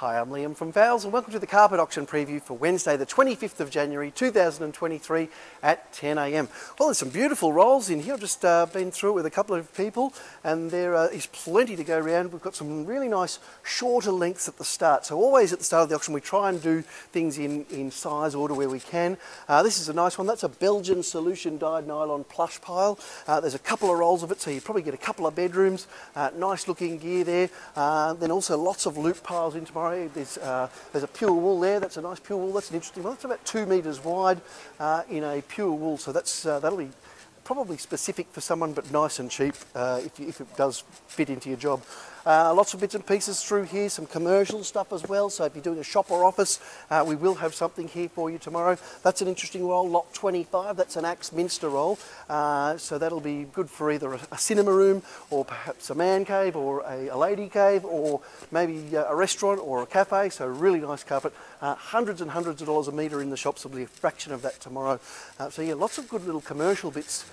Hi, I'm Liam from Fowles and welcome to the carpet auction preview for Wednesday the 25th of January 2023 at 10am. Well there's some beautiful rolls in here, I've just uh, been through it with a couple of people and there uh, is plenty to go around. We've got some really nice shorter lengths at the start. So always at the start of the auction we try and do things in, in size order where we can. Uh, this is a nice one, that's a Belgian solution dyed nylon plush pile. Uh, there's a couple of rolls of it so you probably get a couple of bedrooms. Uh, nice looking gear there. Uh, then also lots of loop piles in tomorrow there's, uh, there's a pure wool there. That's a nice pure wool. That's an interesting one. That's about two metres wide uh, in a pure wool. So that's, uh, that'll be probably specific for someone, but nice and cheap uh, if, if, it does fit into your job. Uh, lots of bits and pieces through here, some commercial stuff as well. So if you're doing a shop or office, uh, we will have something here for you tomorrow. That's an interesting roll, lot 25. That's an Axminster roll. Uh, so that'll be good for either a, a, cinema room or perhaps a man cave or a, a lady cave or maybe uh, a restaurant or a cafe. So really nice carpet. Uh, hundreds and hundreds of dollars a metre in the shops. Will be a fraction of that tomorrow. Uh, so yeah, lots of good little commercial bits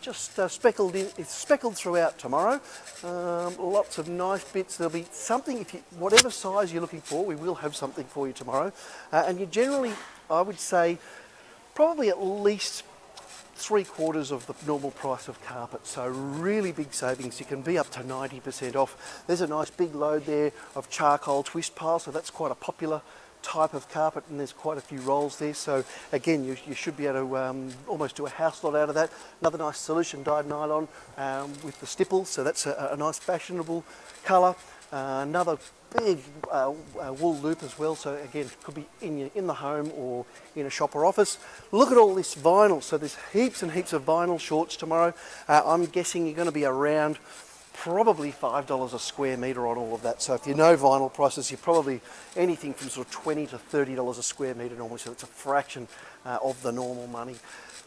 just speckled in, it's speckled throughout tomorrow. Um, lots of nice bits. There'll be something, if you, whatever size you're looking for, we will have something for you tomorrow. Uh, and you generally, I would say, probably at least three quarters of the normal price of carpet. So really big savings. You can be up to 90% off. There's a nice big load there of charcoal twist pile. So that's quite a popular type of carpet and there's quite a few rolls there. So again you, you should be able to um, almost do a house lot out of that. Another nice solution dyed nylon um, with the stipple. So that's a, a nice fashionable colour. Uh, another big uh, uh, wool loop as well. So again could be in, your, in the home or in a shop or office. Look at all this vinyl. So there's heaps and heaps of vinyl shorts tomorrow. Uh, I'm guessing you're going to be around probably $5 a square metre on all of that. So if you know vinyl prices, you're probably anything from sort of 20 to $30 a square metre normally, so it's a fraction uh, of the normal money.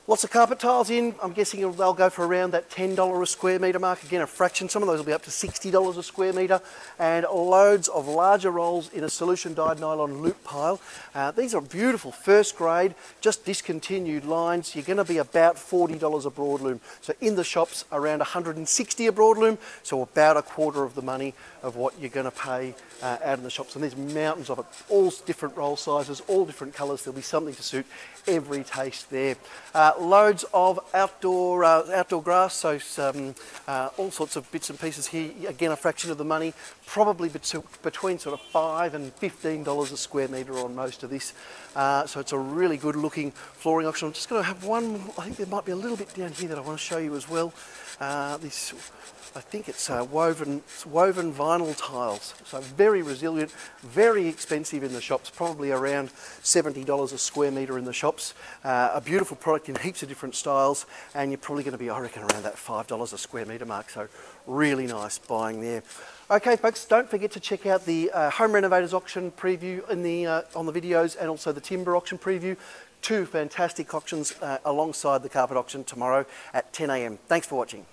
Lots of carpet tiles in. I'm guessing they'll go for around that $10 a square metre mark. Again, a fraction. Some of those will be up to $60 a square metre. And loads of larger rolls in a solution dyed nylon loop pile. Uh, these are beautiful first grade, just discontinued lines. You're going to be about $40 a broadloom. So in the shops, around 160 a broadloom. So about a quarter of the money of what you're going to pay uh, out in the shops. And there's mountains of it, all different roll sizes, all different colours. There'll be something to suit every taste there. Uh, loads of outdoor uh, outdoor grass, so um, uh, all sorts of bits and pieces here. Again, a fraction of the money, probably between sort of five and fifteen dollars a square metre on most of this. Uh, so it's a really good looking flooring option. I'm just going to have one. I think there might be a little bit down here that I want to show you as well. Uh, this I think it's uh, woven, it's woven vinyl tiles. So very resilient, very expensive in the shops, probably around $70 a square metre in the shops. Uh, a beautiful product in heaps of different styles, and you're probably going to be, I reckon, around that $5 a square metre mark. So really nice buying there. Okay, folks, don't forget to check out the uh, Home Renovators auction preview in the, uh, on the videos and also the timber auction preview. Two fantastic auctions uh, alongside the carpet auction tomorrow at 10am. Thanks for watching.